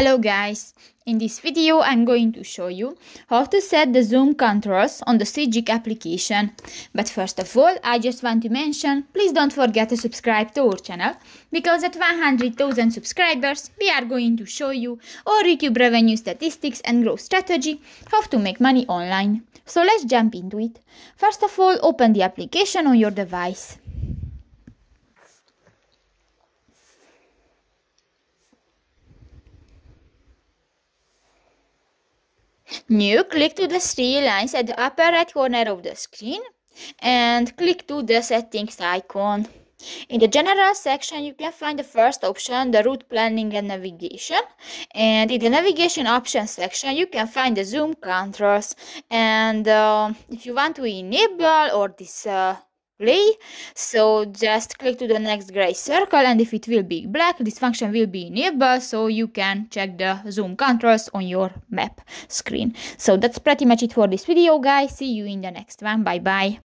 Hello guys! In this video I'm going to show you how to set the zoom controls on the Sygic application. But first of all I just want to mention please don't forget to subscribe to our channel because at 100,000 subscribers we are going to show you our YouTube revenue statistics and growth strategy how to make money online. So let's jump into it. First of all open the application on your device. New, click to the three lines at the upper right corner of the screen and click to the settings icon. In the general section, you can find the first option, the route planning and navigation. And in the navigation options section, you can find the zoom controls. And uh, if you want to enable or disable, uh, so just click to the next gray circle and if it will be black this function will be enabled so you can check the zoom controls on your map screen. So that's pretty much it for this video guys. See you in the next one. Bye bye